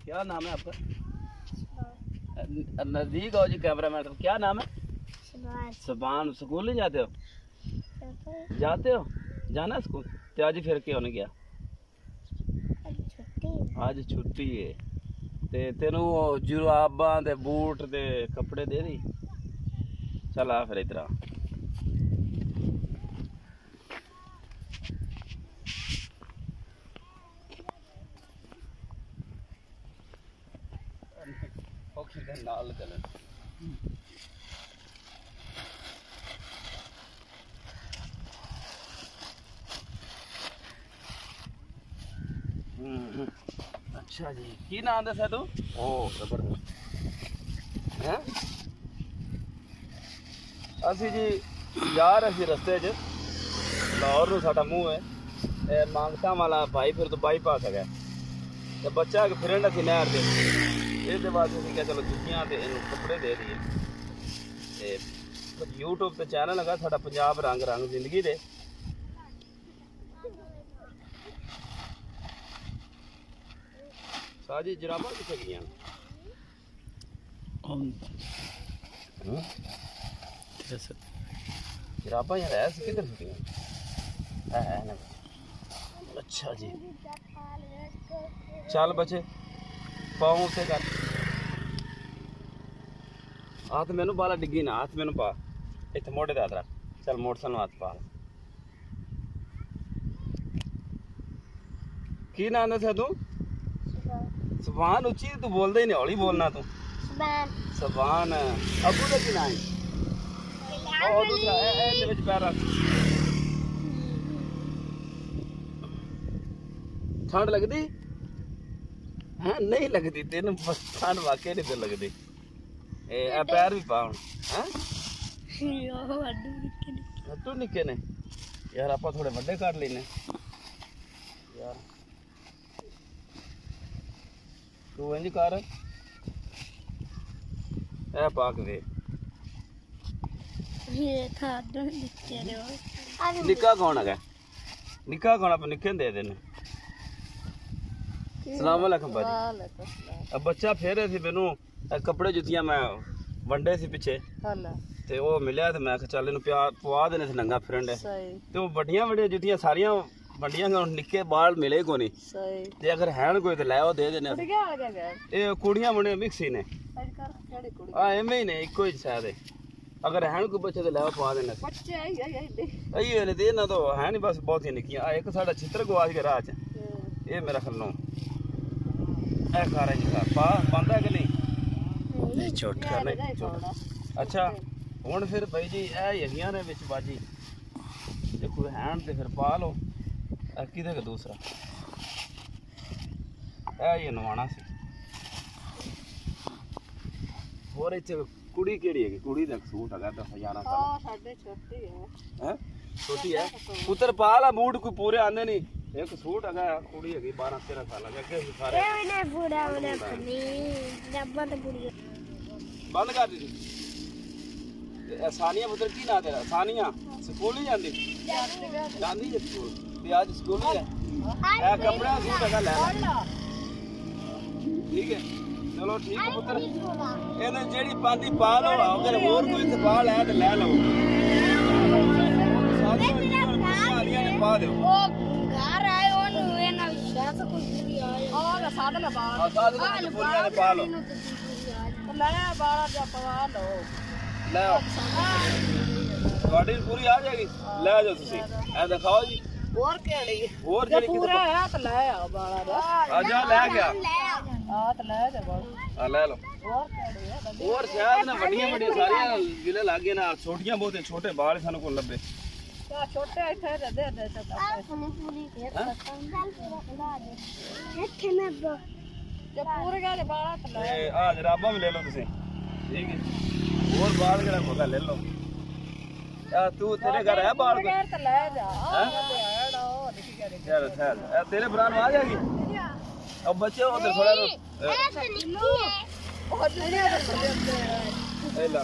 क्या नाम है आपका नजदीक आओ जी कैमरा मैन क्या नाम है सुबान स्कूल नहीं जाते हो जाते हो जाना स्कूल ਤੇ ਅੱਜ ਫਿਰ ਕਿਉਂ ਨਹੀਂ ਗਿਆ ਅੱਜ ਛੁੱਟੀ ਹੈ ਤੇ ਤੈਨੂੰ ਉਹ ਜੁਰਾਬਾਂ ਤੇ ਬੂਟ ਤੇ ਕੱਪੜੇ ਦੇ ਦੀ ਚੱਲ ਆ ਫਿਰ ਇਧਰ ਆ ਔਖੀ ਦੇ ਨਾਲ ਚੱਲਣ ਹੂੰ ਅੱਛਾ ਜੀ ਕੀ ਨਾਮ ਦੱਸਿਆ ਤੂੰ ਓ ਜ਼ਬਰਦਸਤ ਹੈ ਅਸੀਂ ਜੀ ਜਾ ਰਹੇ ਸੀ ਰਸਤੇ 'ਚ ਲਾਹੌਰ ਨੂੰ ਸਾਡਾ ਮੂੰਹ ਹੈ ਇਹ ਮੰਗਤਾ ਵਾਲਾ ਭਾਈ ਫਿਰ ਤੋਂ ਬਾਈਪਾਸ ਹੈਗਾ ਤੇ ਬੱਚਾ ਕਿ ਫਿਰਨ ਅਸੀਂ ਨਹਿਰ ਤੇ ਇਹਦੇ ਬਾਅਦ ਅਸੀਂ ਕਿਹਾ ਚਲੋ ਜੁੱਤੀਆਂ ਤੇ ਇਹਨੂੰ ਕੱਪੜੇ ਦੇ ਦਈਏ ਤੇ YouTube ਤੇ ਚੈਨਲ ਹੈਗਾ ਸਾਡਾ ਪੰਜਾਬ ਰੰਗ ਰੰਗ ਜ਼ਿੰਦਗੀ ਦੇ ਸਾਜੀ ਜਰਾਬਾਂ ਕਿੱਥੇ ਗਈਆਂ ਹੂੰ ਜਰਾਬਾਂ ਯਾਰ ਐਸ ਕਿੱਧਰ ਸੁੱਟੀਆਂ ਐ ਐ ਨਾ ਅੱਛਾ ਜੀ ਚੱਲ ਬੱਚੇ పావుసే కాదు ಆತ ಮೇನು ಬಾಲ ಡಿಗ್ಗಿನ ಆತ ಮೇನು ಬಾ ಇತ್ತ ಮೋಡಿದೆ ಅದ್ರ ಚಲ್ ಮೋಡ್ಸನು ಆತ ಬಾಲ की नाम था तू सुबान उची तू बोल दे नहीं हौली बोलना तू सुबान अबू का की नाम और ठंड लगती ਹਾਂ ਨਹੀਂ ਲੱਗਦੀ ਤੈਨੂੰ ਬਸ ਠੰਡ ਵਾਕਿਆ ਨਹੀਂ ਤੇ ਲੱਗਦੀ। ਇਹ ਆ ਪੈਰ ਵੀ ਪਾ ਹੁਣ ਹਾਂ ਤੂੰ ਨਿੱਕੇ ਨੇ। ਯਾਰ ਆਪਾਂ ਥੋੜੇ ਵੱਡੇ ਕੱਢ ਲੈਨੇ ਯਾਰ। ਤੂੰ ਇੰਜ ਕਰ। ਇਹ ਪਾ ਕੇ ਵੇ ਨਿੱਕਾ ਕੌਣ ਹੈਗਾ? ਨਿੱਕਾ ਕੌਣ ਆਪਾਂ ਨਿੱਕੇ ਦੇ ਦੇਣੇ ਸਲਾਮ ਅਲੈਕਮ ਭਾਜੀ ਆ ਬੱਚਾ ਫੇਰ ਰਿਹਾ ਸੀ ਮੈਨੂੰ ਇਹ ਕੱਪੜੇ ਜੁੱਤੀਆਂ ਮੈਂ ਵੰਡੇ ਸੀ ਪਿੱਛੇ ਤੇ ਉਹ ਮਿਲਿਆ ਤੇ ਮੈਂ ਕਿਹਾ ਚੱਲ ਇਹਨੂੰ ਪਿਆ ਪਵਾ ਦੇਣੇ ਸੀ ਨੰਗਾ ਫਰੈਂਡ ਤੇ ਉਹ ਵੱਡੀਆਂ ਵੱਡੀਆਂ ਜੁੱਤੀਆਂ ਸਾਰੀਆਂ ਵੰਡੀਆਂ ਗਏ, ਹੁਣ ਨਿੱਕੇ ਬਾਲ ਮਿਲੇ ਕੋ ਨਹੀਂ ਤੇ ਅਗਰ ਹੈਣ ਕੋਈ ਤੇ ਲੈ ਉਹ ਦੇ ਦੇਣੇ ਅਸੀਂ। ਇਹ ਕੁੜੀਆਂ ਮੁੰਡੇ ਮਿਕਸ ਹੀ ਨੇ ਆ ਐਵੇਂ ਹੀ ਨੇ ਇੱਕੋ ਹੀ ਸ਼ਾਇਦ ਹੈ ਅਗਰ ਹੈਣ ਕੋਈ ਬੱਚੇ ਤੇ ਲੈ ਉਹ ਪਵਾ ਦੇਣੇ ਅਸੀਂ। ਅਈਏ ਨੇ ਤੇ ਇਹਨਾਂ ਤੋਂ ਹੈ ਨਹੀਂ ਬਸ ਬਹੁਤੀਆਂ ਨਿੱਕੀਆਂ ਆ ਇੱਕ ਸਾਡਾ ਚਿੱਤਰ ਗਵਾਚ ਗਿਆ ਰਾਹ 'ਚ ਇਹ ਮੇਰਾ ਖੰਨੋ ਇਹ ਖਾਰਾ ਜੀ ਖਾ ਪਾ ਪਾਉਂਦਾ ਕਿ ਨਹੀਂ? ਨਹੀਂ ਛੋਟਾ ਨਹੀਂ ਛੋਟਾ ਅੱਛਾ ਹੁਣ ਫਿਰ ਭਾਈ ਜੀ ਇਹ ਹੈਗੀਆਂ ਨੇ ਵਿੱਚ ਬਾਜੀ। ਜੇ ਕੋਈ ਹੈਣ ਤੇ ਫਿਰ ਪਾ ਲਓ। ਇਹ ਕਿਹਦੇ ਕੋ ਦੂਸਰਾ? ਇਹ ਇਹ ਨਵਾਣਾ ਸੀ। ਹੋਰ ਇੱਥੇ ਕੁੜੀ ਕਿਹੜੀ ਹੈਗੀ? ਕੁੜੀ ਦਾ ਸੂਟ ਹੈਗਾ 10000 ਦਾ ਹੈ। ਛੋਟੀ ਹੈ? ਪੁੱਤਰ ਪਾ ਲਾ ਬੂਟ ਕੋਈ ਪੂਰੇ ਆਂਦੇ ਨਹੀਂ। ਇੱਕ ਸੂਟ ਹੈਗਾ ਕੁੜੀ ਹੈਗੀ 12 13 ਸਾਲ ਦਾ ਅੱਗੇ ਅਸੀਂ ਸਾਰੇ। ਬੰਦ ਕਰ ਦਿੱਤੀ ਤੇ। ਇਹ ਸਾਨੀਆ ਪੁੱਤਰ ਕੀ ਨਾਂ ਤੇਰਾ? ਸਾਨੀਆ ਸਕੂਲ ਨਹੀਂ ਜਾਂਦੀ? ਜਾਂਦੀ ਹੈ ਸਕੂਲ। ਤੇ ਅੱਜ ਸਕੂਲ ਨਹੀਂ ਹੈ। ਇਹ ਕੱਪੜਾ ਸੂਟ ਹੈਗਾ ਲੈ ਲੈ। ਠੀਕ ਹੈ। ਚਲੋ ਠੀਕ ਹੈ ਪੁੱਤਰ। ਇਹਨੇ ਜਿਹੜੀ ਪਾਦੀ ਪਾ ਲਓ ਅਗਰ ਹੋਰ ਕੋਈ ਤੇ ਪਾ ਲੈ ਤੇ ਲੈ ਲਓ। ਜਿਹੜੀਆਂ ਨੇ ਪਾ ਦਿਓ। ਆ ਸਾਧ ਦੇ ਫੁੱਲੀਆਂ ਨੇ ਪਾ ਲਓ ਲੈ ਆਓ ਤੁਹਾਡੀ ਪੂਰੀ ਆ ਜਾਏਗੀ ਲੈ ਜਾਓ ਤੁਸੀਂ ਐ ਦਿਖਾਓ ਜੀ ਹੋਰ ਕਿਹੜੀ ਹੋਰ ਜੇ ਜਿਹੜੀ ਪੂਰਾ ਕਿਤੇ ਹੈ ਤਾਂ ਲੈ ਆ ਬਾਲਾ ਦਾ ਆ ਜਾ ਲੈ ਗਿਆ ਆ ਤਾਂ ਲੈ ਜਾ ਬਾਲਾ ਆ ਲੈ ਲਓ ਹੋਰ ਕਿਹੜੀ ਹੈ ਹੋਰ ਸ਼ਾਇਦ ਨਾ ਵੱਡੀਆਂ ਵੱਡੀਆਂ ਸਾਰੀਆਂ ਗਿਲੇ ਲੱਗੇ ਨਾ ਛੋਟੀਆਂ ਬਹੁਤੇ ਛੋਟੇ ਬਾਲ ਸਾਨੂੰ ਕੋਲ ਲੱਭੇ छोटे इधर दे दे सब अपने पूरी के संभाल पूरा दे हथ में बो जो पूरे गाले बाला तो ले आज राबा भी ले लो तुसी ठीक है। और बाल गला खोला ले लो या तू तेरे घर है बाल घर तो ले जा चल चल तेरे ब्रान आ जाएगी अब बच्चे उधर थोड़ा रुक ए निकल ओ जल्दी आ जा ए ला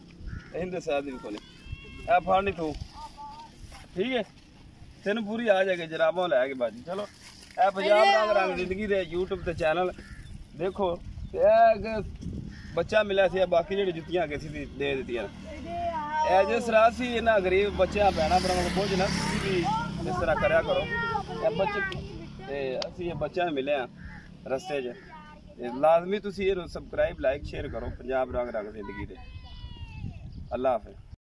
ਇਹਦੇ ਸਾਥ ਵੀ ਕੋਨੇ ਇਹ ਫੜ ਨਹੀਂ ਤੂੰ। ਠੀਕ ਹੈ? ਤੈਨੂੰ ਪੂਰੀ ਆ ਜਾਏਗੀ ਜਰਾਬਾਂ ਲੈ ਕੇ ਬਾਜੀ। ਚਲੋ, ਇਹ ਪੰਜਾਬ ਰੰਗ ਰੰਗ ਜ਼ਿੰਦਗੀ ਦੇ YouTube ਤੇ ਚੈਨਲ ਦੇਖੋ। ਤੇ ਇਹ ਬੱਚਾ ਮਿਲਿਆ ਸੀ ਬਾਕੀ ਜਿਹੜੀ ਜੁੱਤੀਆਂ ਅੱਗੇ ਸੀ, ਦੇ ਦਿੱਤੀਆਂ। ਇਹ ਜਿਸ ਤਰ੍ਹਾਂ ਸੀ, ਇਹਨਾਂ ਗਰੀਬ ਬੱਚਿਆਂ, ਭੈਣਾਂ, ਭਰਾਵਾਂ ਨੂੰ ਪਹੁੰਚਣਾ ਵੀ ਇਸ ਤਰ੍ਹਾਂ ਕਰਿਆ ਕਰੋ। ਇਹ ਬੱਚੇ ਤੇ ਅਸੀਂ ਇਹ ਬੱਚਿਆਂ ਨੂੰ ਮਿਲੇ ਆ ਰਸਤੇ 'ਚ। ਲਾਜ਼ਮੀ ਤੁਸੀਂ ਇਹਨੂੰ ਸਬਸਕ੍ਰਾਈਬ ਲਾਈਕ ਸ਼ੇਅਰ ਕਰੋ ਪੰਜਾਬ ਰੰਗ ਰੰਗ ਜ਼ਿੰਦਗੀ ਦੇ। अल्लाह हाफिज़